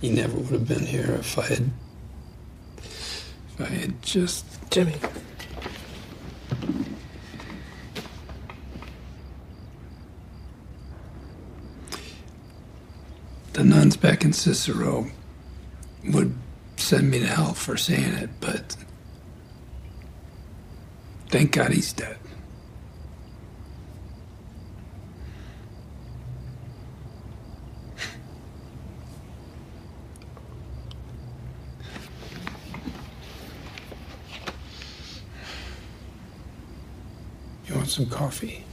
He never would have been here if I had. If I had just. Jimmy. The nuns back in Cicero would send me to hell for saying it, but thank God he's dead. You want some coffee?